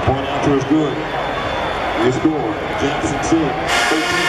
The point after is good. They score. Jackson 6,